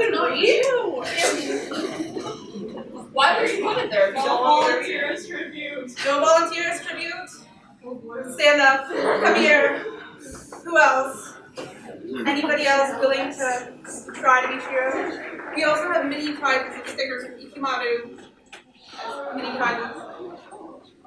You could not you. Why would you put it there? No don't want to- volunteers tribute. No volunteers tribute. Stand up. Come here. Who else? Anybody else willing to try to be Shiro? We also have mini prizes and stickers from Ikimaru. Mini prizes.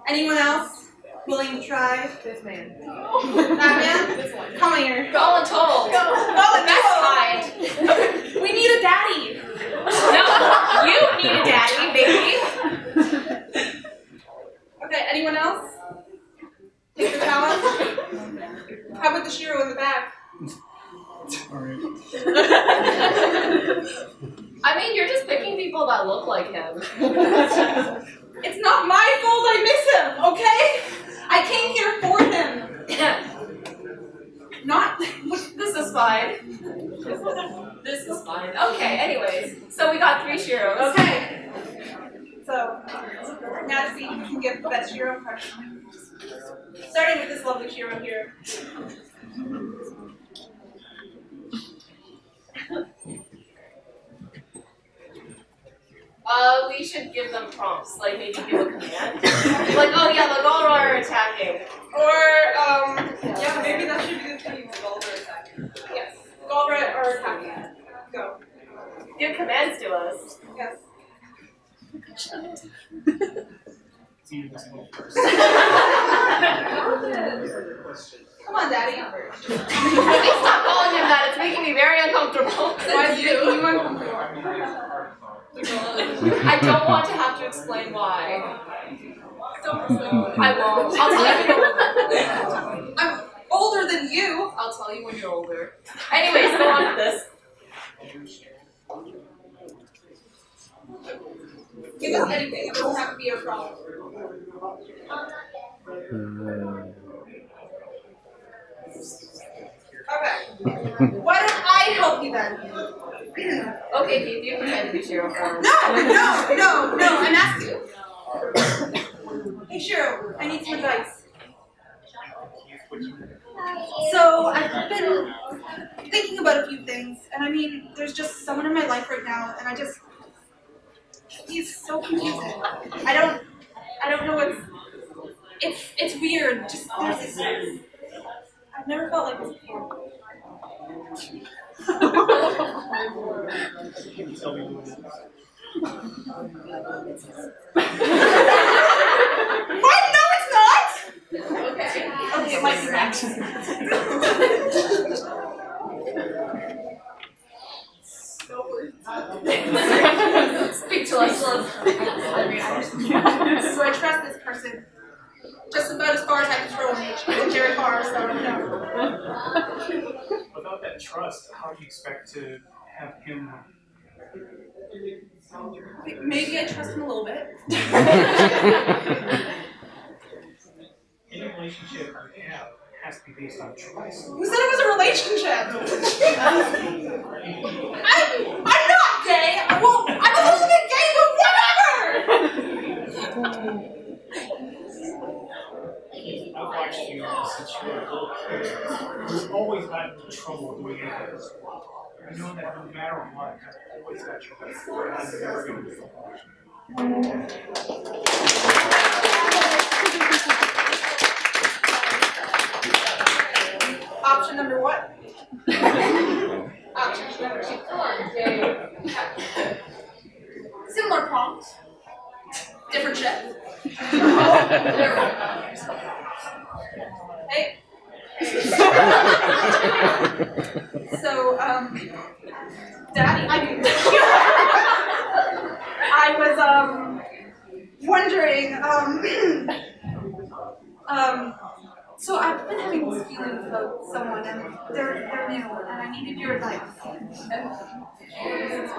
Anyone else willing to try? This man. That man? Come here. Call and toll. Go. Go Voluntold. Voluntold. We need a daddy. No, you need a daddy, baby. Okay, anyone else? Take the challenge. How about the Shiro in the back? Alright. I mean, you're just picking people that look like him. It's not my fault I miss him, okay? I came here for him. Not. this is fine. This is fine. Okay, anyways. So we got three Shiros. Okay. So, now to see who can get that Shiro impression. Starting with this lovely Shiro here. Uh, we should give them prompts, like maybe give a command. like, oh yeah, the Galra are attacking. Or, um, yeah, maybe that should be the theme. Galra attacking. Yes. Galra are attacking. Go. Give commands to us. Yes. Come on, Daddy. Please stop calling him that. It's making me very uncomfortable. Why is it making you uncomfortable? I don't want to have to explain why. Don't explain. I won't. I'll tell you when you're older. I'm older than you. I'll tell you when you're older. Anyways, go on with this. Give us anything. It doesn't have to be a problem. Hmm. Okay. Why don't I help you then? Okay, Keith, you pretend to be Shiro for us. No, no, no, no. I'm asking. you. Hey, Shiro, I need some advice. So I've been thinking about a few things, and I mean, there's just someone in my life right now, and I just he's so confusing. I don't, I don't know what's. It's it's weird. Just there's this. I've never felt like this before. What? No, it's not. Okay. Okay, it might be Speak to us. So I trust this person. Just about as far as I can throw him. Jerry. far, so no. Without that trust, how do you expect to have him? Maybe I trust him a little bit. Any relationship you have has to be based on trust. Who said it was a relationship? I, I'm not gay. I won't. I'm a little bit gay, but whatever. I've watched you since you were a little kid. You've always gotten into trouble doing anything. I know that no matter what, I've always got your back. I'm never going to it. Option number what? Option number two. Similar prompt. Different shit. Hey. so, um, Daddy, I mean, I was, um, wondering, um, um, so I've been having these feelings about someone, and they're, they're new, and I needed your advice. I, I can't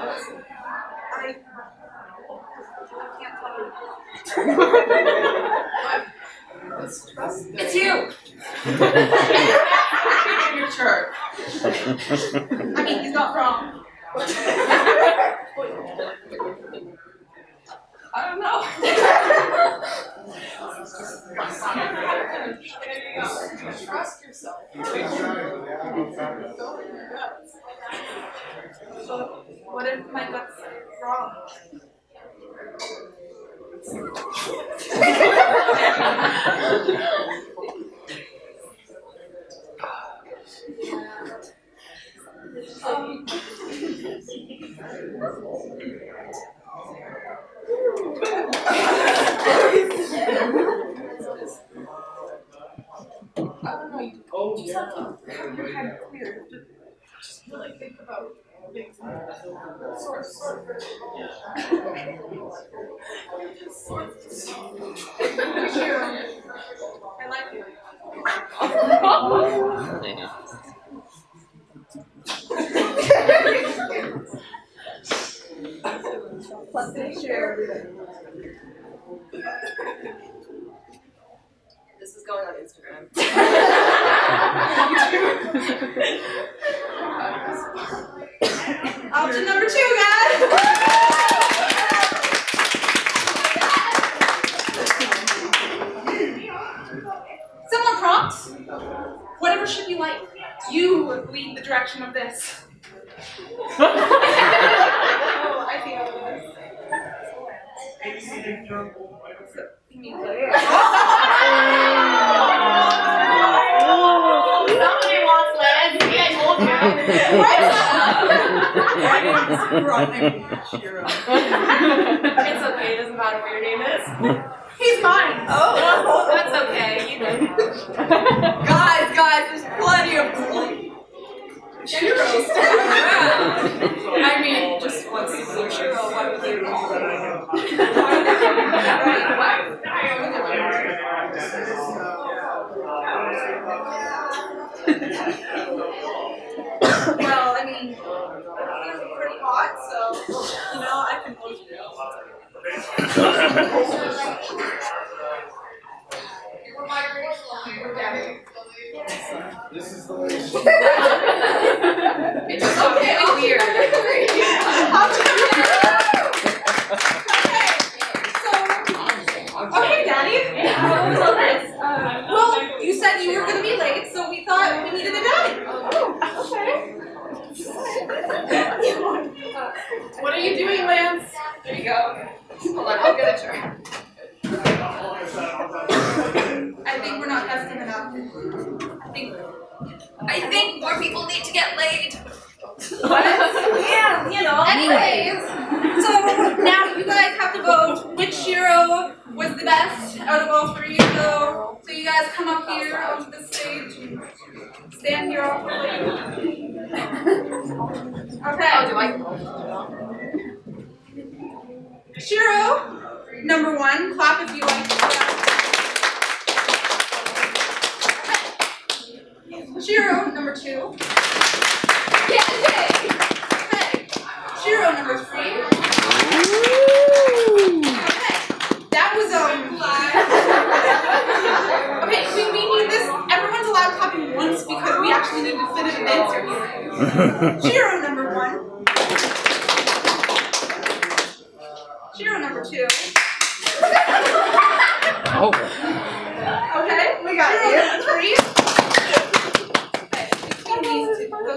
tell you. It's you! Your church. I mean, he's not wrong. I don't know. Trust yourself. So what if my gut's wrong? You Oh, have your head clear. Just really think about I you. Plus they share everything.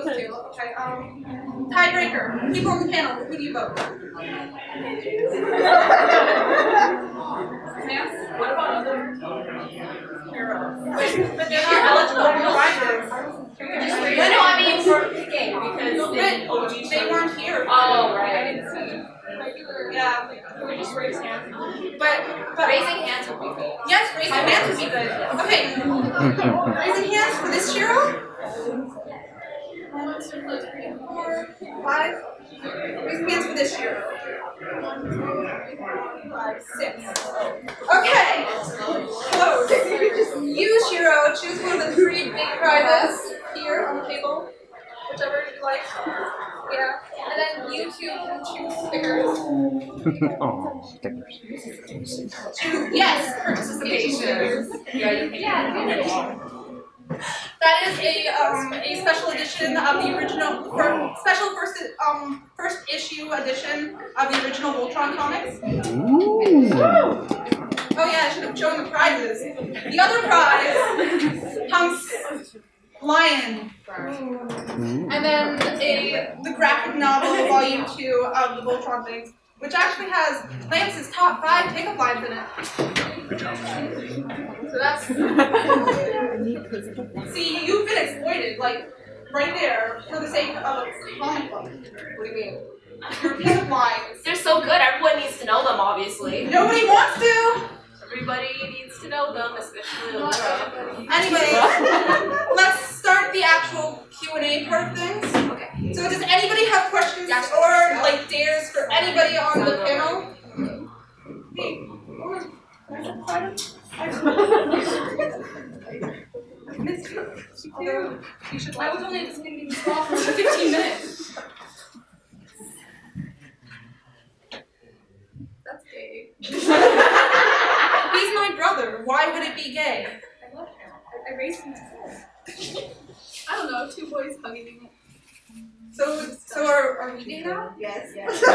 Those two. Okay, um, tiebreaker. People on the panel, who do you vote? Ma'am? What about other? Wait, but they're not eligible for the prizes. No, no, I mean for picking because they But they weren't here. Oh, right, I didn't see. Yeah, Can we just raise hands? but, but. Raising hands would be good. Yes, raising hands would be good. Okay, raising hands for this Shiro. One, two, three, four, five. Raising hands for this year. One, two, three, four, five, six. Okay, close. You, Shiro, choose one of the three big prizes here on the table, whichever you like. Yeah, and then you two can choose stickers. oh, stickers. Choose yes, participation. Yeah, you can. Yeah, That is a um a special edition of the original for special first um first issue edition of the original Voltron comics. Ooh. Oh yeah, I should have shown the prizes. The other prize comes lion, Ooh. and then a the graphic novel volume two of the Voltron things, which actually has Lance's top five pickup lines in it. Good job. So that's see, you've been exploited, like right there, for the sake of a comic book. What do you mean? Your pickup lines. They're so good, everyone needs to know them, obviously. Nobody wants to. Everybody needs to know them, especially Laura. Anyway, let's start the actual Q and A part of things. Okay. So does anybody have questions Yeah. or like dares for anybody on the panel? Hey, Laura, can I have a photo? I missed you. Although you should. I was only expecting to stop for 15 minutes. That's gay. He's my brother. Why would it be gay? I love him. I, I raised him. I don't know. Two boys hugging. So, so are, are we gay now? Yes, yes.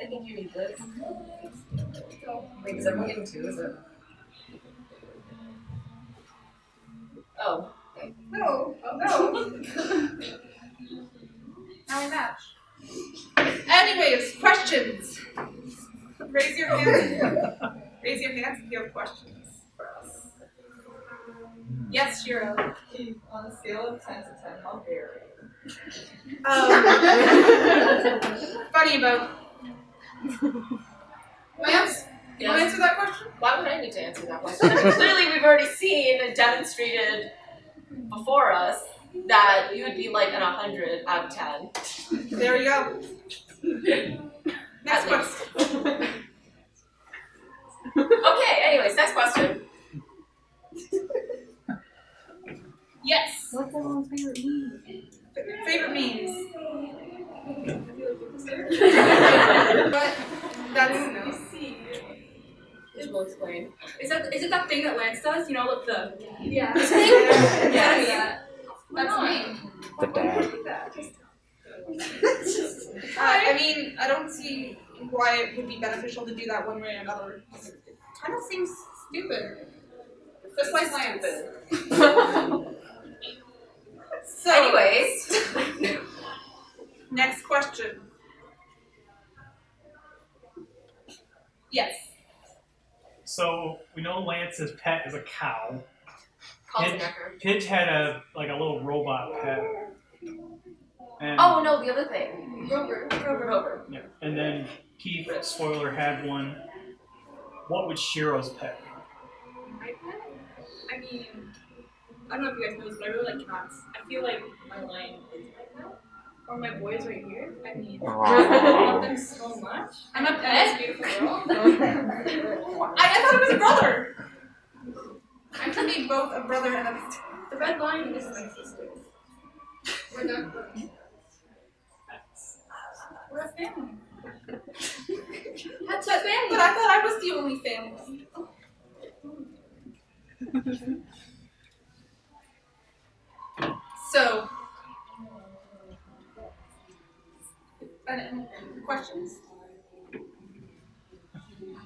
I think you need this. Wait, is everyone getting two? Is it? Oh. No. Oh no. now we match. Anyways, questions. Raise your hand. Raise your hands if you have questions for us. Yes, Shiro. On a scale of 10 to 10, how dare Um, funny about. Lance, you want to answer that question? Why would I need to answer that question? I mean, clearly, we've already seen and demonstrated before us that you would be like an 100 out of 10. There you go. Next question. Okay, anyways, next question. Yes. What's everyone's favorite meme? F- favorite memes. but that's no. Which will explain. Is that is it that thing that Lance does? You know, with the Yeah. yes. That's me. The dad. I, uh, I mean, I don't see why it would be beneficial to do that one way or another. It kind of seems stupid. Just like Lance. So, Anyways, next question. Yes. So we know Lance's pet is a cow. Kaltenecker. Pidge had a like a little robot pet. And, Oh no, the other thing. Rover. Rover. yeah. and then Keith, spoiler, had one. What would Shiro's pet be? My pet? I mean, I don't know if you guys know this, but I really like cats. I feel like my lion is my pet. Or my boys right here. I mean, I love them so much. I'm a And pet. beautiful girl. I, I thought it was a brother. I'm to be both a brother and a. the red line is my sister. We're done. We're a family. That's a family. But I thought I was the only family. so. Any questions?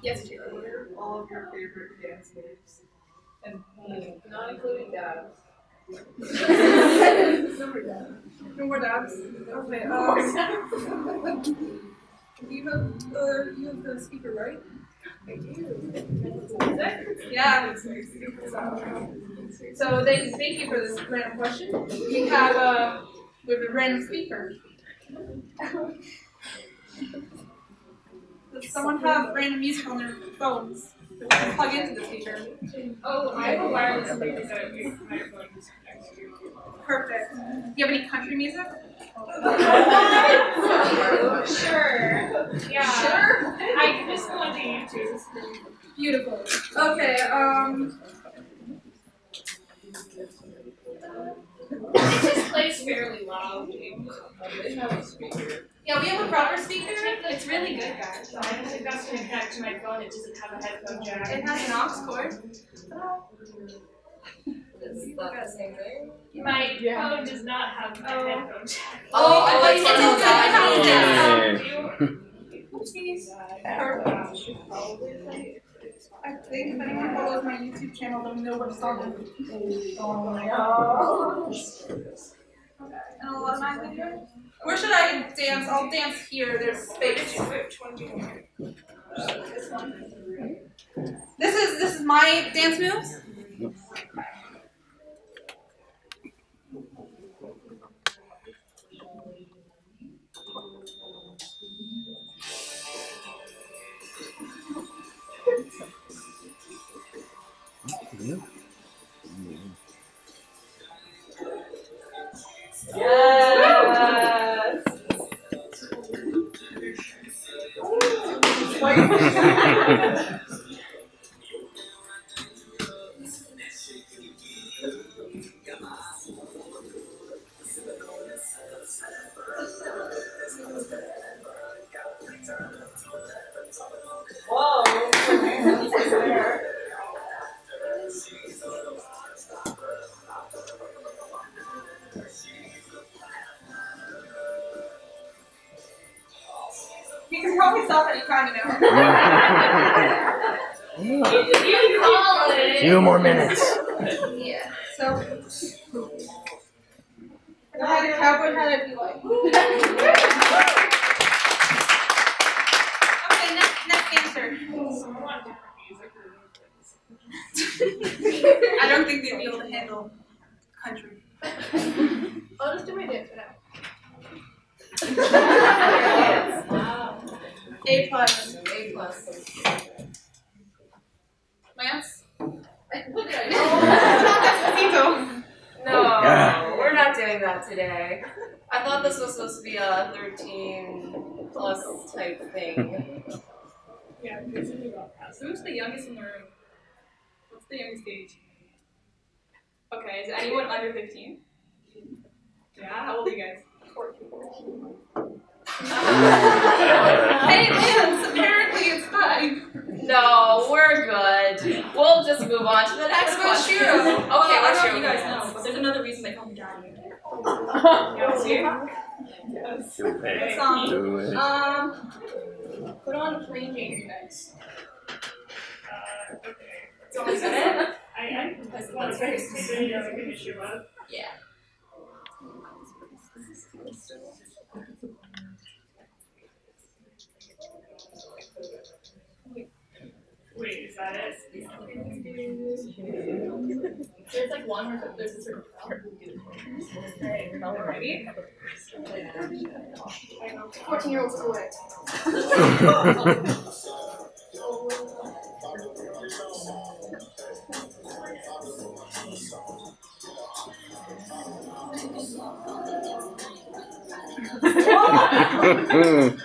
Yes, Shiro. What are all of your favorite dance moves? And Not including dad. No more dabs. Okay. Um, you have uh, you have the speaker, right? I do. Yeah. So thank thank you for this random question. We have uh we have a random speaker. Does someone have random music on their phones? that we can Plug into the speaker. Oh, I have a wireless speaker that my next to. Perfect. Do you have any country music? Sure. Yeah. Sure. I can just go onto YouTube. Beautiful. Okay. Um. It just plays fairly loud. they have a speaker. Yeah, we have a proper speaker. It's really good, guys. I don't think that's gonna connect to my phone. It doesn't have a headphone jack. It has an aux cord. Is that the same thing? My Yeah. phone does not have a Oh. headphone jack. Oh, I thought you it's said oh. uh, outside it the was house. outside. Perfect. I think if anyone follows my YouTube channel, they'll know what song I'm And a lot of my videos. Where should I dance? I'll dance here. There's space. This is this is my dance moves. Yes. Whoa. You can probably stop any time now. You call it. Few more minutes. yeah. So. If I had a cowboy hat, I'd be like. okay, next next answer. I don't think they'd be able to handle country. I'll just do my dance for now. A plus. A plus. Lance? What did I do? No, Yeah. we're not doing that today. I thought this was supposed to be a 13 plus type thing. Yeah, basically about that. Who's the youngest in the room? What's the youngest age? Okay, is anyone under 15? Yeah, how old are you guys? 14. Hey, Lance, apparently it's fine. No, we're good. We'll just move on to the next What about question. Shiro? Okay, I what's don't know if you guys know, but there's another reason they call me daddy. You want to see? Yes. Do it. song? Do it. Um, Put on plain Jane next. Is it? I, I, That's that's very very specific, I can issue with. Yeah. Wait, is that it? There's like one where there's a certain Ready? 14 year olds away. Okay.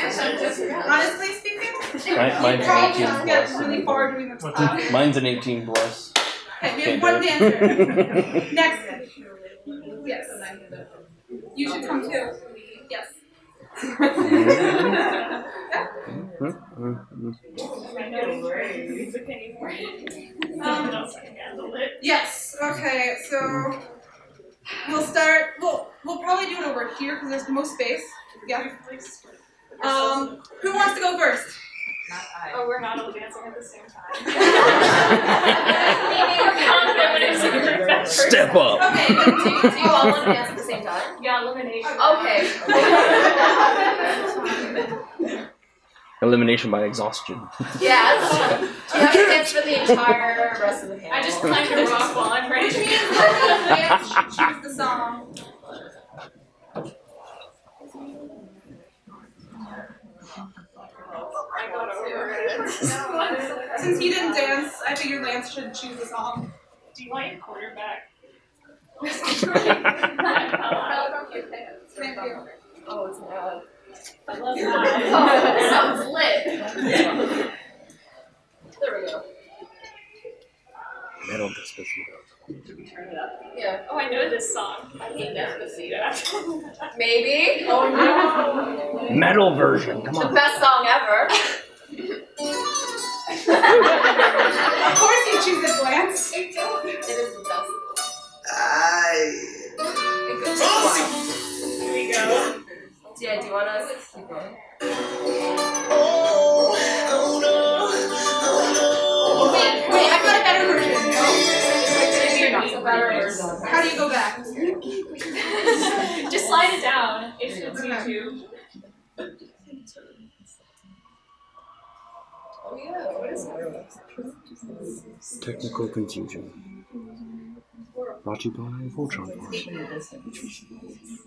Honestly speaking, Mine- Mine's you an probably 18 just get plus. really far doing the clapping. Mine's an 18 plus. Okay, we have one dancer. Next. Yes. You should come too. Yes. Um, yes. Okay. So we'll start. We'll we'll probably do it over here because there's the most space. Yeah. Um, who wants to go first? Oh, we're not all dancing at the same time. Maybe we're confident when it's a group effort. Step up. Okay, but Do you, do you all want to dance at the same time? Yeah, elimination. Okay. Elimination by exhaustion. Yeah. Do you have to dance for the entire rest of the panel? I just climbed a rock wall. I'm ready choose the song. I got over it. Since he didn't dance, I figured Lance should choose the song. Do you want your quarterback? Thank you. Oh, it's mad. I love Oh, that. that sounds lit. There we go. Metal Despacito. Turn it up. Yeah. Oh, I know this song. I hate Despacito. Maybe. Oh no. Metal version. Come on. The best song ever. Of course you choose this, Lance. It is the best. I. It goes just Here we go. One. Yeah, do you want us to keep going? Oh, oh no, oh Wait, wait, I've got a better version. Maybe you're not so better. How do you go back? Just slide it down. It's, it's YouTube. Oh yeah. What is it? Technical confusion. Brought to you by Voltron Force.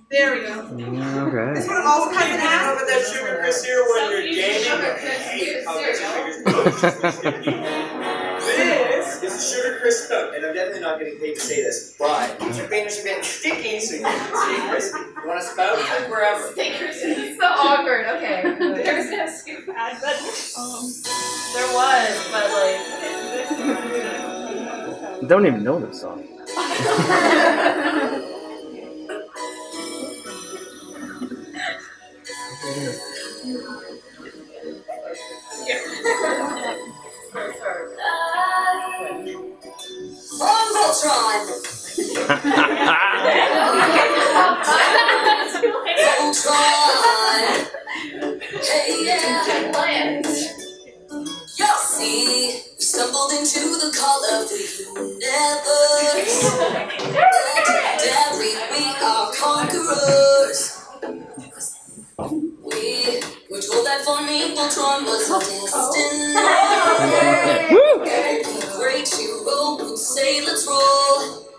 There we go. Yeah, Okay. This one also has an How ad. about that sugar Chris here when you're gaming? I hate how much your fingers This is a sugar Chris cook, and I'm definitely not getting paid to say this, but your fingers are getting sticky, so you can say Chris. You want a spout? Cook wherever. This is so awkward. Okay. good. There's no scoop ad, but um, There was, but like. Don't even know this song. From Voltron! Voltron! Hey, yeah! Y'all see, stumbled into the call of the universe. That we, are conquerors. We were told that forming Voltron was destined. Great hero would say, let's roll.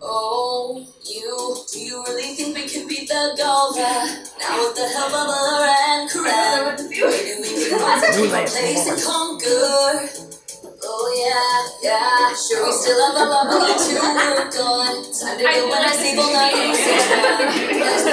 Oh, you, do you really think we can beat the Galra? Now with the help of Blur and Coran, maybe we can to a place and conquer. Oh yeah, yeah, sure we still have a lot more to work on. Time to go when I see full night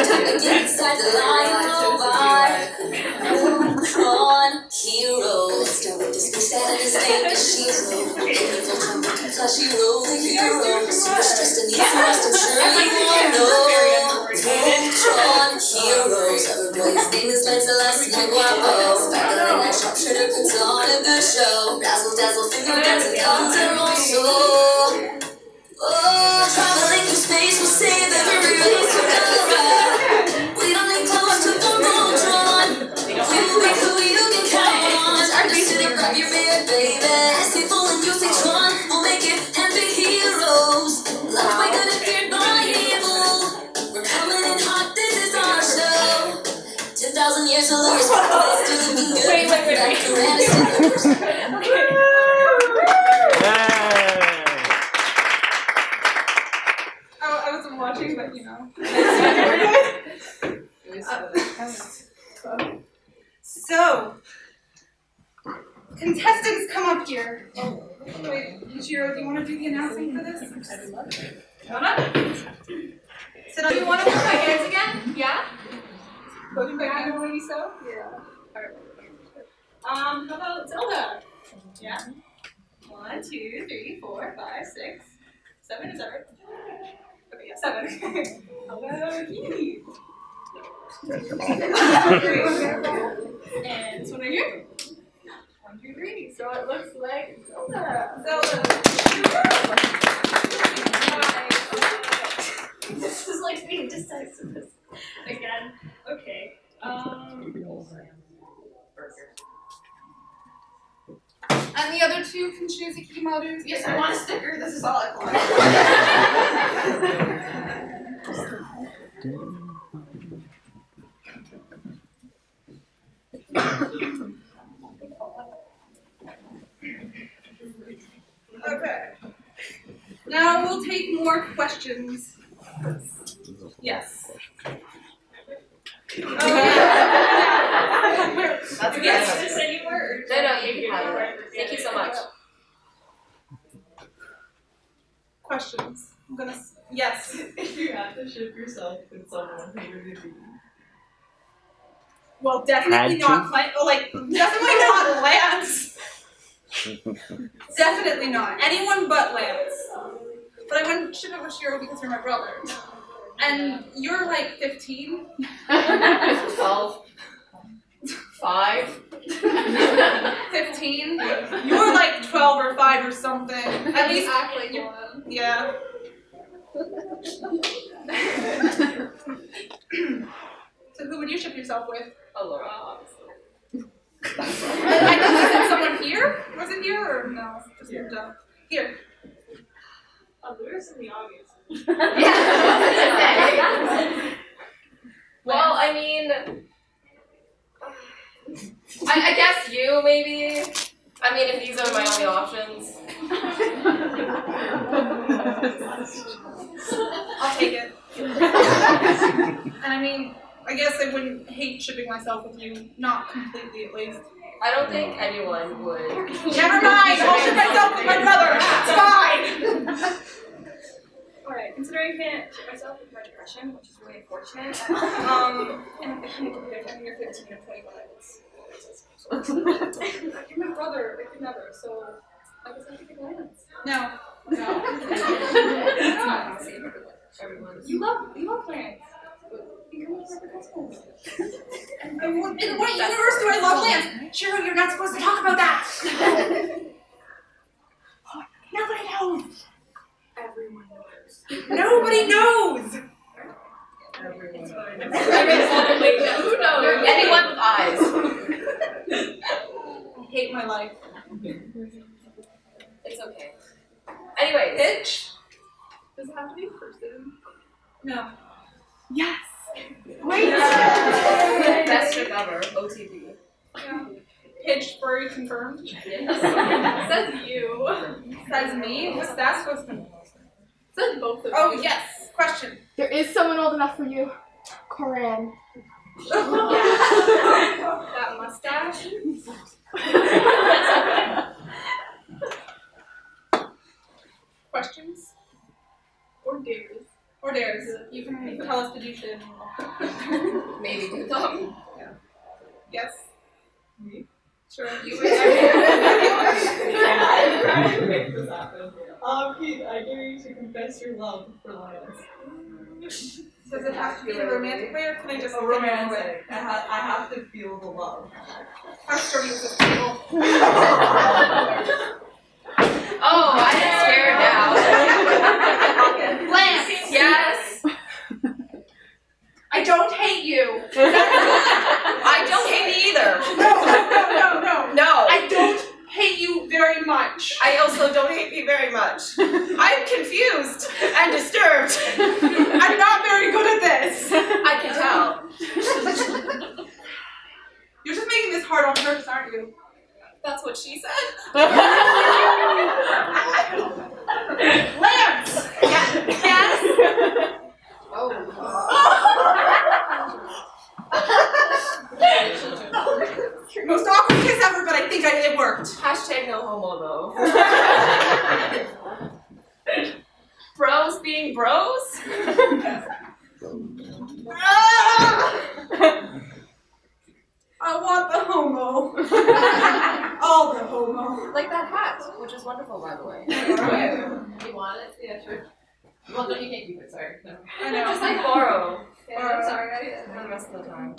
time to get inside the lion oh, robot. Voltron hero. Start with this beast out of his name is Shiro. Any Voltron looking flashy roll the hero. Super stressed and needs rest, I'm sure you all know. Voltron heroes. Everybody's name is Lancelot and Guapo. Sparkling like sharpshooter puts on a good show. Dazzle dazzle finger dancing guns are also. Oh, traveling through space will save every race forever. Baby. Now we'll take more questions. Yes. Oh, yeah. That's Yes. Just any word. No, no, you can have it. Thank you so much. Questions. I'm gonna. Yes. If you had to ship yourself with someone, who would it be? Well, definitely Had not. Cla- oh, like definitely not Lance. Definitely not. Anyone but Lance. But I wouldn't ship it with Shiro because you're my brother. And you're like 15. 12. 5. 15. You're like 12 or 5 or something. At least. act like you- one. Yeah. so who would you ship yourself with? Laura, obviously. I know, was it someone here? Was it here or no? Just moved up. Here. Oh, Lewis in the audience. well, I mean, I, I guess you maybe. I mean, if these are my only options, I'll take it. and I mean, I guess I wouldn't hate shipping myself with you. Not completely, at least. I don't think anyone would. Never mind. I'll ship myself with my brother. It's fine. Alright, considering I can't ship myself with my depression, which is really unfortunate, um, and I can't you're 15 or 25, it's, it's You're my brother, I could never, so I guess I think it lands. No. No. Everyone. You love, you love Lance. But You come with my cousins. In what in what universe do I love Lance? Shiro, you're not supposed to talk about that. Nobody knows. Everyone knows. Nobody knows. It's fine. Who knows? Anyone with eyes. I hate my life. It's okay. Anyways, Pidge? Does it have to be a person? No. Yes. Wait. Best trip ever. OTP. Pidge furry confirmed. Yes. Says you. Says me. What's that supposed to mean? Says both of Oh you. yes. Question. There is someone old enough for you. Coran. That mustache. Questions Or dares. Or dares? You can tell us to do shit. Maybe do them. Yeah. Yes. Me? Sure. You Make this happen. Um, Keith, I dare you to confess your love for Lance. Does it have to be in a romantic way, or can I just A romantic. I, ha- I have to feel the love. How sturdy is this table? Oh, I'm scared now. Yes. I don't hate you. I don't hate me either. No, no, no, no. No. I don't hate you very much. I also don't hate me very much. I'm confused and disturbed. I'm not very good at this. I can tell. You're just making this hard on purpose, aren't you? That's what she said. Lance. Yes. Oh. Most awkward kiss ever, but I think I, it worked. Hashtag no homo though. bros being bros? I want the homo. All the homo. Like that hat, which is wonderful by the way. You want it? Yeah, sure. Well, no, you can't keep it. Sorry. No. I know. Just like borrow Yeah, I'm sorry. for the rest of the time.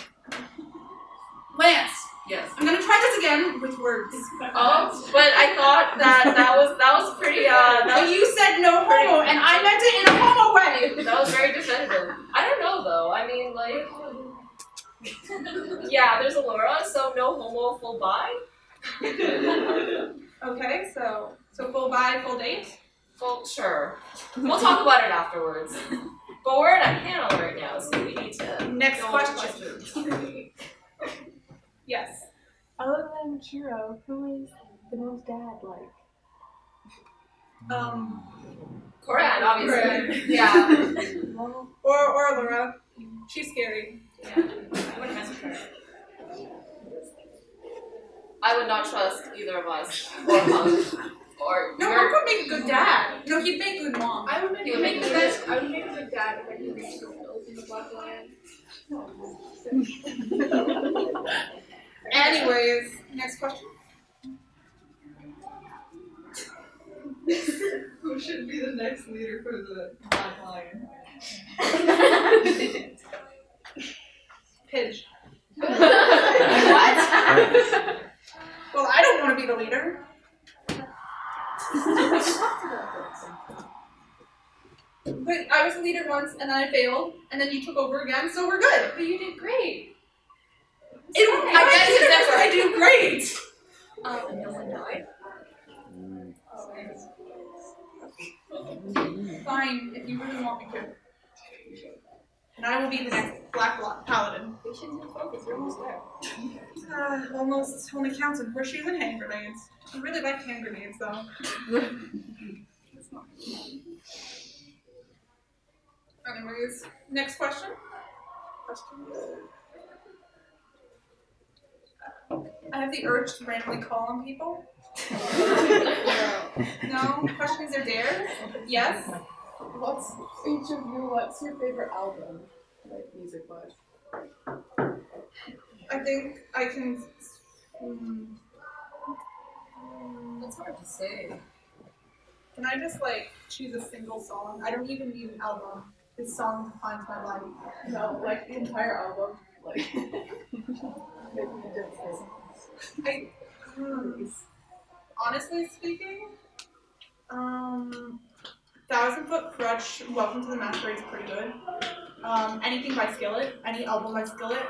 Lance, Yes. I'm gonna try this again with words. Oh, but I thought that that was that was pretty uh that But was, you said no homo, and I meant it in a homo way. that was very definitive. I don't know though. I mean like yeah, there's a Laura, so no homo full bi. Okay, so so full buy, full date. Well, sure. We'll talk about it afterwards. But we're at a panel right now, so we need to. Next go question. questions. Yes. Other than Shiro, who is the most dad like? Um. Coran, obviously. Coran. Yeah. Or or Laura. She's scary. I wouldn't mess with her. I would not trust either of us or Hunk. Or No, your- Mark would make a good dad. No, he'd make a good mom. I would make, You would make the the best. I would make a good dad if I could reach the hills in the Black Lion. Anyways, next question. Who should be the next leader for the Black Lion? Pidge. what? Well, I don't want to be the leader. But I was the leader once, and then I failed, and then you took over again, so we're good. But you did great. It, I beg to guess differ. I do great. Um, no one died. Fine, if you really want me to. And I will be the next Black Lo- Paladin. Patience and focus. You're almost there. Uh, almost only counts in horseshoes and hand grenades. I really like hand grenades, though. Anyways, next question. I have the urge to randomly call on people. no? Questions are dares? Yes? What's each of you? What's your favorite album, like music wise? I think I can. Hmm. That's hard to say. Can I just like choose a single song? I don't even need an album. This song defines my life. No, like the entire album, like making a difference. I, hmm, honestly speaking, um, Thousand Foot Krutch, Welcome to the Masquerade is pretty good. Um, anything by Skillet, any album by Skillet.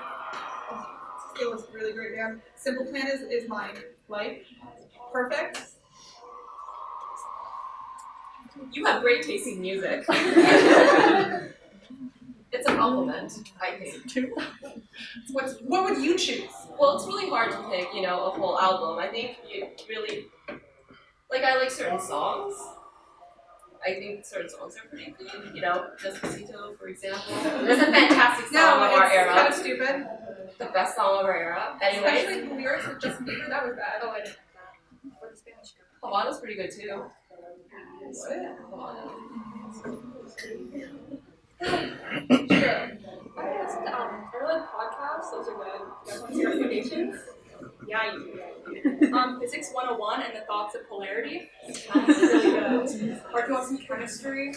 Oh, Skillet's really great band. Simple Plan is, is my life. Perfect. You have great taste in music. it's a compliment, I think. Too. What's, what would you choose? Well, it's really hard to pick, you know, a whole album. I think you really like I like certain songs. I think certain songs are pretty good. You know, Despacito, for example. It's a fantastic song No, of our it's era. kind of stupid. The best song of our era. Anyway, Especially the lyrics with Justin Bieber, that was bad. Oh, I didn't. What is Spanish? Havana's pretty good too. What? Havana. Sure. I listen to um, I really like podcasts. Those are good. You guys recommendations? Yeah, you do. Um, Physics 101 and the Thoughts of Polarity. That's really good. Or if you want some chemistry,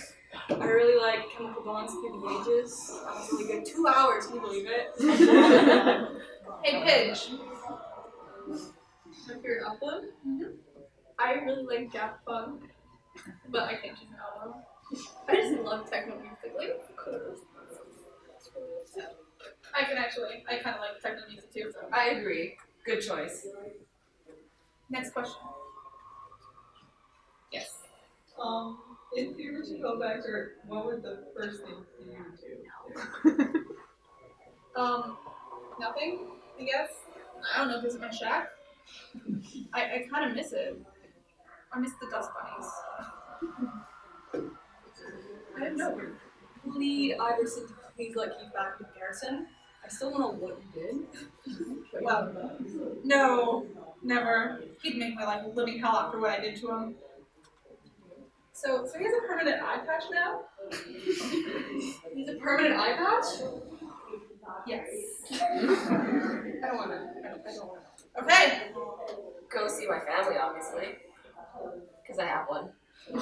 I really like Chemical Bonds Through the Ages. That was really good. Two hours, can you believe it? Hey, Pidge. My favorite album? I really like Daft Punk, but I can't choose an album. I just love techno music. Like, I can actually, I kind of like techno music too, so. I agree. Good choice. Next question. Yes. Um, if you were to go back to Earth, what would the first thing you do? Um, nothing, I guess. I don't know, visit my shack. I, I kind of miss it. I miss the dust bunnies. I don't know. Lead Iverson to please let Keith back in Garrison. I still don't know what you did. Well, no, never. He'd make my life a living hell after what I did to him. So, so he has a permanent eye patch now? He's a permanent eye patch? Yes. I don't want to. I don't, I don't want to. Okay. Go see my family, obviously. Because I have one. I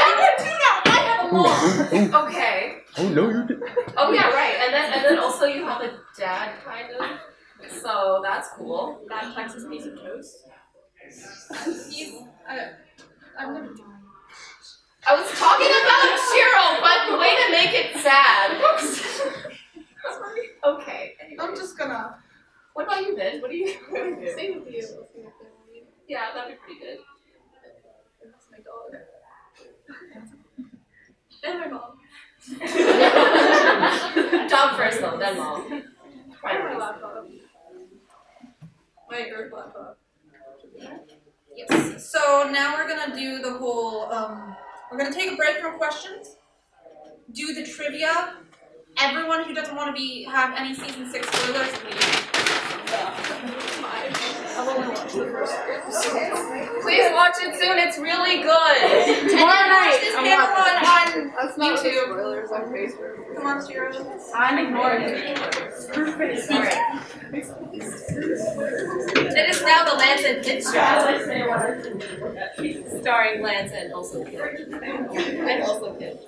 have one too now! I have a mom! Okay. Oh no, you did. Oh yeah, right. And then and then also you have a dad kind of. So that's cool. That Texas piece of toast. He's, I, I've never I was talking about Shiro, but the way to make it sad. okay. I'm just gonna. What about you, Vince? What do you? What do you do? Same with you. Yeah, that'd be pretty good. That's my dog. and my mom. Dog first though, then mom. My Priorities. laptop. My Earth laptop. Yes. So now we're gonna do the whole. Um, we're gonna take a break from questions. Do the trivia. Everyone who doesn't want to be have any season six spoilers, leave. I've only watched the first Please watch it soon. It's really good. Tomorrow night. This I'm panel on, on That's not really YouTube. spoilers on Facebook. Come on, Shiro. I'm ignoring it. Alright. It is now the Lance and Kid show. Starring Lance and also Kid. And also Kid.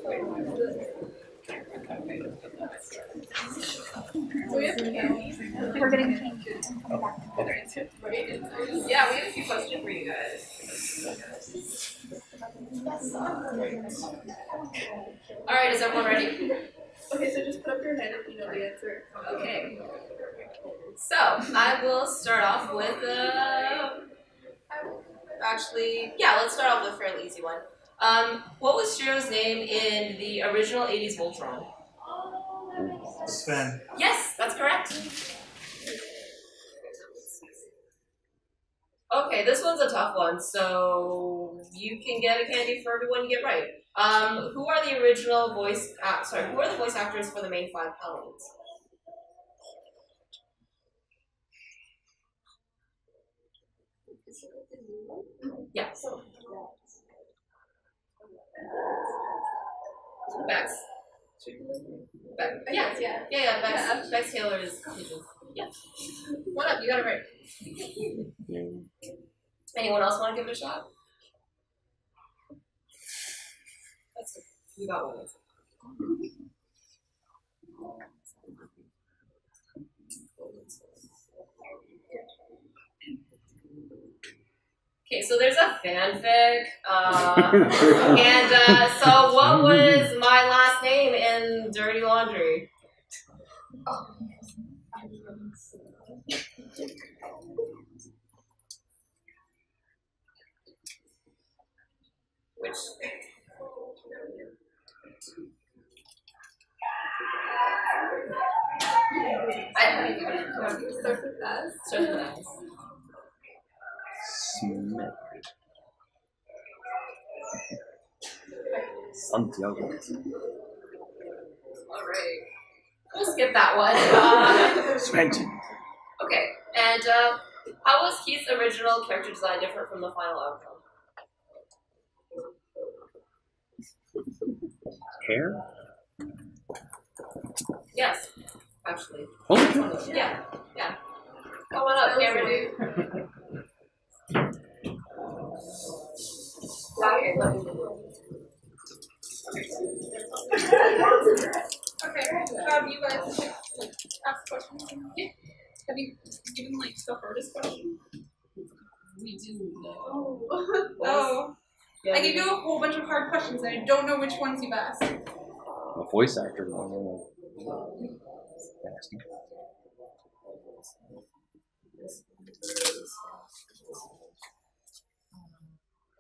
So we have candy. We're getting changed. Yeah, we have a few questions for you guys. Alright, is everyone ready? Okay, so just put up your hand if you know the answer. Okay. So, I will start off with uh actually yeah, let's start off with a fairly easy one. Um, what was Shiro's name in the original 80s Voltron? Sven. Yes, that's correct. Okay, this one's a tough one, so you can get a candy for everyone you get right. Um, who are the original voice? Uh, sorry, who are the voice actors for the main five paladins? Yeah. Bex. Bex. Yeah, yeah, yeah, yeah. Bex, Bex Taylor is. is- Yeah. What up? You got it right. Anyone else want to give it a shot? That's you got one. Okay, so there's a fanfic, uh, and uh, so what was my last name in Dirty Laundry? Which I think it Starts with S. starts with S. Smith. Santiago. Alright. We'll skip that one. Uh, Sventon. okay, and uh, how was Keith's original character design different from the final outcome? Hair? Yes, actually. Oh, Yeah, yeah. Come on up, camera dude. Okay, let me Okay. Have you guys asked questions? Have you given like the hardest question? We do know. Oh. Oh. I gave you a whole bunch of hard questions and I don't know which ones you've asked. a voice actor know. Nasty.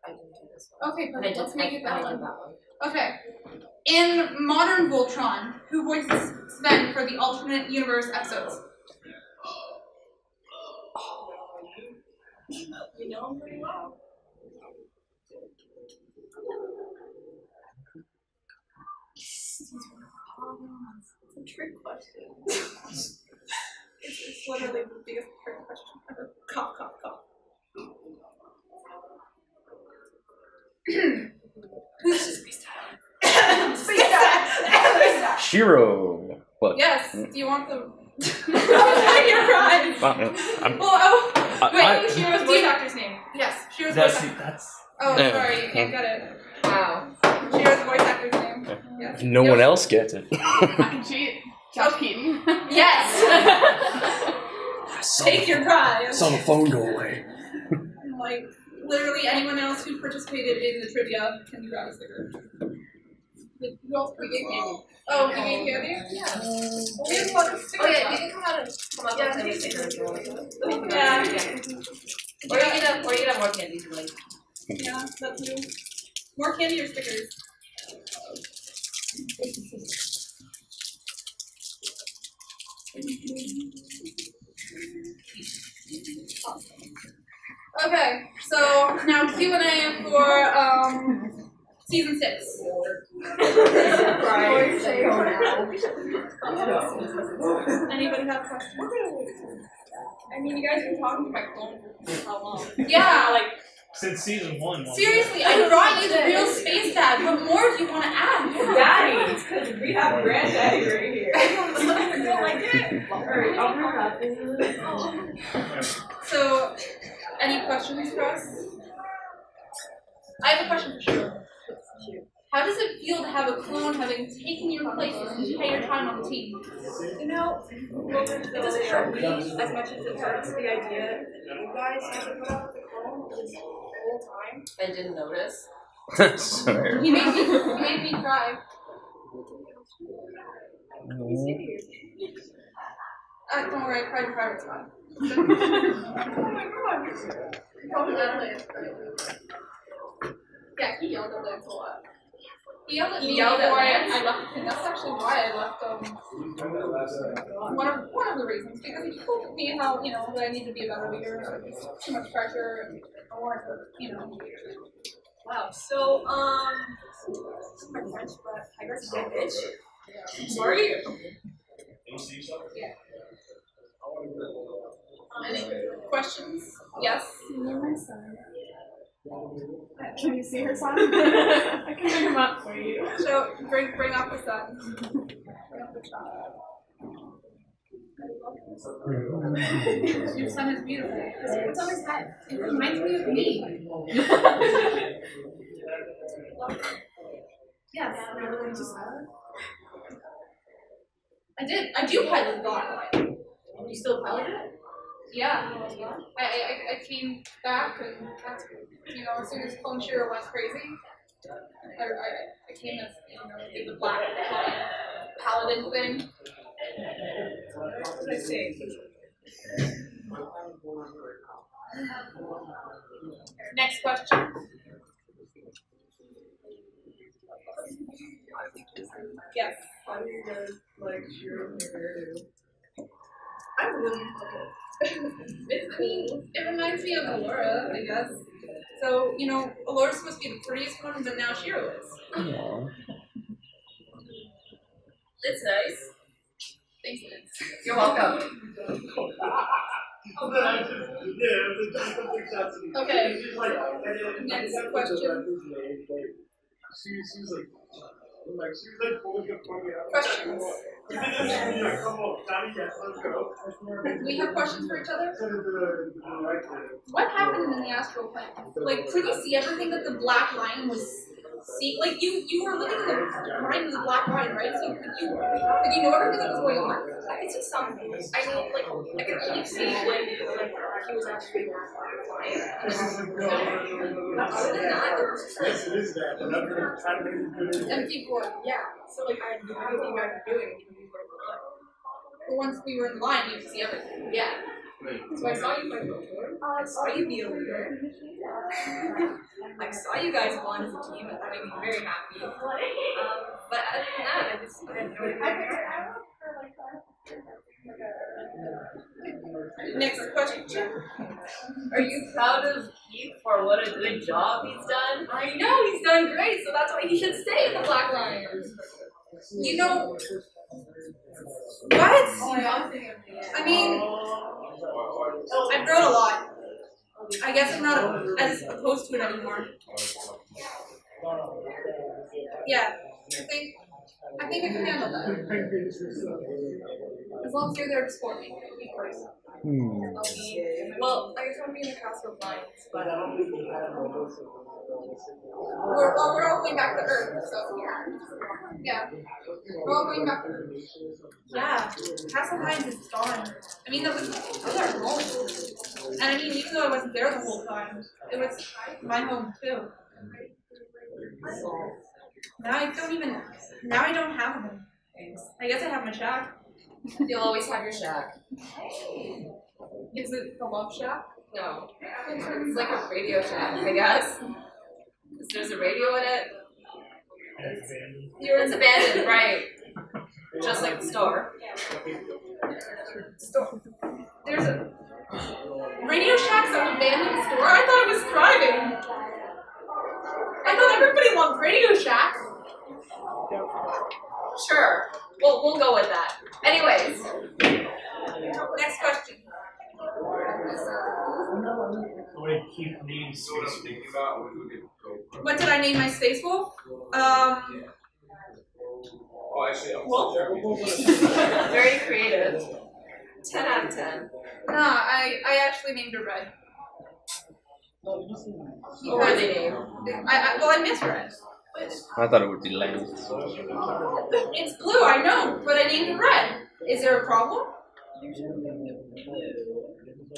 I didn't do this one. Okay. Let's make it that did one. that one. Okay. In modern Voltron, who voices Sven for the alternate universe episodes? You know him pretty well. It's a trick question. It's, it's literally the biggest trick question ever. Cough, cough, cough. Who's Shiro. But Yes. Mm. Do you want the? You're right. Uh, I'm, Well, oh, I- wait. I- Shiro's voice actor's name. Yes. Shiro's voice That's actor. that's Oh, Yeah. sorry, you can't get it. Wow. Shiro's voice actor's name. if no one else gets it. I can cheat. Josh Keaton. Yes. Take your prize. Saw the phone go away. Like literally anyone else who participated in the trivia can grab a sticker. Who else we gave you? Oh, he gave you other? Yeah. Well, we have a lot of Oh yeah, you can come out and come out Yeah, and send me take stickers. if. Yeah. Or you can have, or you can have more more candy to like. Yeah, that too. More candy or stickers? Okay, so now Q and A for um season six. Anybody have questions? I mean, you guys have been talking to my clone for how long? Yeah, like Since season one. seriously, I brought you the real space dad. What more do you want to add? Daddy, because we have granddaddy right here. no, I did. Alright, I'll bring that. So, any questions for us? I have a question for Shiro. How does it feel to have a clone having taken your place this entire time on the team? You know, it doesn't hurt me as much as it hurts the idea that you guys have to put up with the clone this whole time. I didn't notice. Sorry. You made me, you made me cry. Uh, don't worry, I cried in private time. Oh my god. Probably Adelaide. Yeah, he yelled at Lance a lot. He yelled at me yelled before I, I left the. That's actually why I left um one of one of the reasons because he told me how you know that I need to be a better leader. Too much pressure and I want to you know. Wow, so, um, my French, but I guess dead bitch. I'm sorry. Yeah. Any questions? Yes. Can you see her son? I can bring him up for you. So bring bring up the sun. Bring up the child. Your son is beautiful. It's on his head. It reminds me of me. yes. I did. I do pilot the black lion. You still pilot it? Yeah. I, I, I- came back and that's, you know, as soon as Shiro went crazy, I, I, I came as, you know, did the black paladin thing. What did I see. Next question. Yes. How do you guys like and Hairdo? I really it's, I mean, it reminds me of Allura, I guess. So, you know, Allura's supposed to be the prettiest one, but now Shiro is. Aw. It's nice. Thanks, Liz. You're welcome. Okay. Next question. She, she was like, she was like pulling up for me. Questions? We did this and like, come on, yes, let's go. We have questions for each other? Send it to the, to the right there. What happened in the astral plane? Like, could you see everything that the black lion was see? Like, you you were living in the of the black lion, right? So could you could you know everything that was going on? I could see something. I mean, like, I could keep seeing when, like, he was actually flying. Other than that, it was just like, Yes, it is that, but I'm gonna try to make it good. And keep yeah. So, like, I knew everything you guys were doing. and you were like, But once we were in line, you could see everything. Yeah. So I saw you fight before. I saw you be a leader. I saw you guys bond as a team, and that made me very happy. Um, but other than that, I just I had no idea. Next question. Are you proud of Keith for what a good job he's done? I know he's done great, so that's why he should stay in the Black Lions. You know what? I mean, I've grown a lot. I guess I'm not as opposed to it anymore. Yeah, I think I think I can handle that. As long as you're there to support me, of course. Hmm. Be, well, I guess I'll be in the Castle of Lions, but um, We're well, we're all going back to Earth, so yeah, we're all going back. Yeah, Castle Pines is gone. I mean, that was that was our home, and I mean, even though I wasn't there the whole time, it was my home too. Now I don't even. Now I don't have a home. I guess I have my shack. You'll always have your shack. Hey. Is it the love shack? No. It's like a Radio Shack, I guess. 'Cause there's a radio in it. It's abandoned, right? Just like the store. Store. There's a Radio Shack's an abandoned store. I thought it was thriving. I thought everybody loved Radio Shack. Sure. We'll we'll go with that. Anyways, Next question. What did Keith name Space Wolf? What did I name my space wolf? Um, Oh, actually, I'm very creative. Ten out of ten. nah, I, I actually named her Red. What were they named? I, I, well, I miss Red. I thought it would be lame. It's blue, I know, but I named her Red. Is there a problem?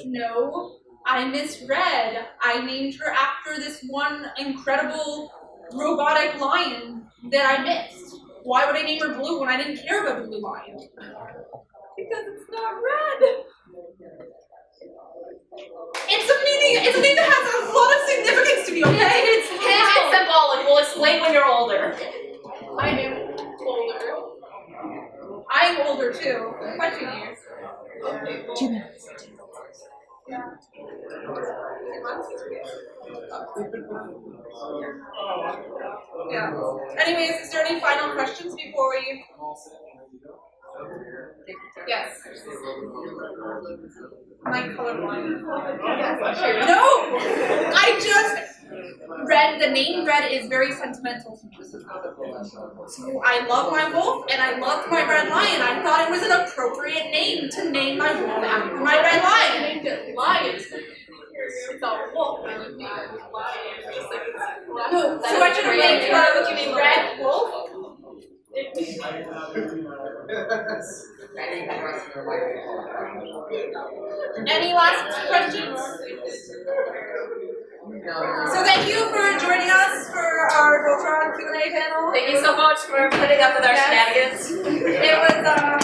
No, I misread. I named her after this one incredible robotic lion that I missed. Why would I name her blue when I didn't care about the blue lion? Because it's not red. It's a meaning. It's a thing that has a lot of significance to me. Okay, It's it's symbolic. We'll explain when you're older. I am older. I'm older too, by two years. Two minutes. Yeah. Anyways, is there any final questions before we? Yes. My colorblind. No, I just read the name. Red is very sentimental to me. So I love my wolf and I loved my red lion. I thought it was an appropriate name to name my wolf after my red lion. named it Lion. It's a wolf, and you name it Lion. Just like it's No, so I should have named her Would you name Red Wolf. Any last questions? So thank you for joining us for our Voltron Q&A panel. Thank you so much for putting up with our Yes. shenanigans. It was uh,